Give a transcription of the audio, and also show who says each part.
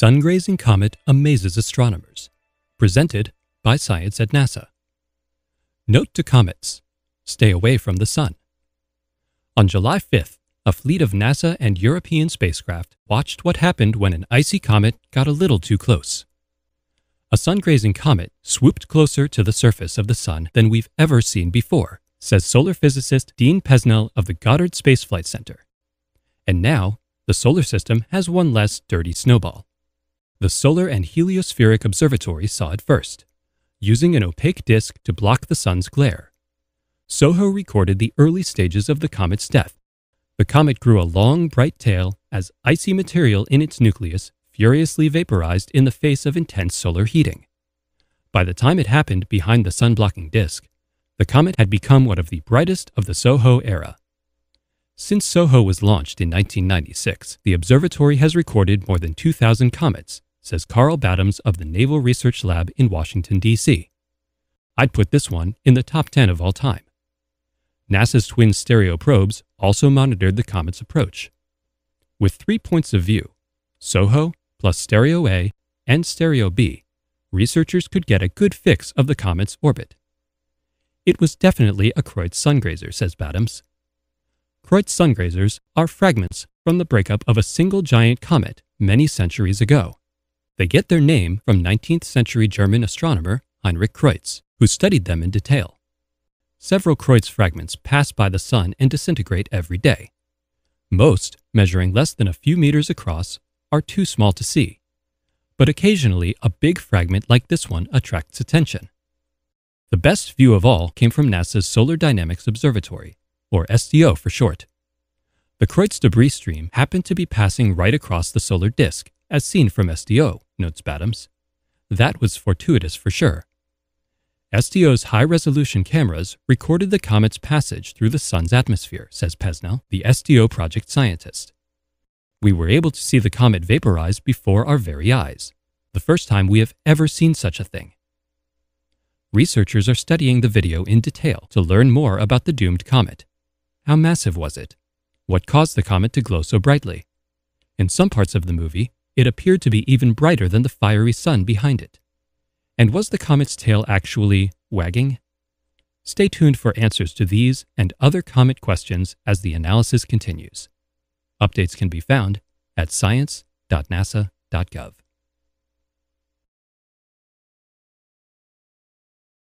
Speaker 1: Sun grazing comet amazes astronomers. Presented by Science at NASA. Note to comets stay away from the sun. On July 5th, a fleet of NASA and European spacecraft watched what happened when an icy comet got a little too close. A sun grazing comet swooped closer to the surface of the sun than we've ever seen before, says solar physicist Dean Pesnell of the Goddard Space Flight Center. And now, the solar system has one less dirty snowball. The Solar and Heliospheric Observatory saw it first, using an opaque disk to block the sun's glare. SOHO recorded the early stages of the comet's death. The comet grew a long, bright tail as icy material in its nucleus furiously vaporized in the face of intense solar heating. By the time it happened behind the sun blocking disk, the comet had become one of the brightest of the SOHO era. Since SOHO was launched in 1996, the observatory has recorded more than 2,000 comets says Karl Battams of the Naval Research Lab in Washington, D.C. I'd put this one in the top 10 of all time. NASA's twin stereo probes also monitored the comet's approach. With three points of view, SOHO plus Stereo A and Stereo B, researchers could get a good fix of the comet's orbit. It was definitely a Kreutz sungrazer, says Battams. Kreutz sungrazers are fragments from the breakup of a single giant comet many centuries ago. They get their name from 19th century German astronomer Heinrich Kreutz, who studied them in detail. Several Kreutz fragments pass by the Sun and disintegrate every day. Most, measuring less than a few meters across, are too small to see. But occasionally, a big fragment like this one attracts attention. The best view of all came from NASA's Solar Dynamics Observatory, or SDO for short. The Kreutz debris stream happened to be passing right across the solar disk, as seen from SDO, notes Battams. That was fortuitous for sure. SDO's high resolution cameras recorded the comet's passage through the Sun's atmosphere, says Pesnell, the SDO project scientist. We were able to see the comet vaporize before our very eyes, the first time we have ever seen such a thing. Researchers are studying the video in detail to learn more about the doomed comet. How massive was it? What caused the comet to glow so brightly? In some parts of the movie, it appeared to be even brighter than the fiery sun behind it. And was the comet's tail actually wagging? Stay tuned for answers to these and other comet questions as the analysis continues. Updates can be found at science.nasa.gov.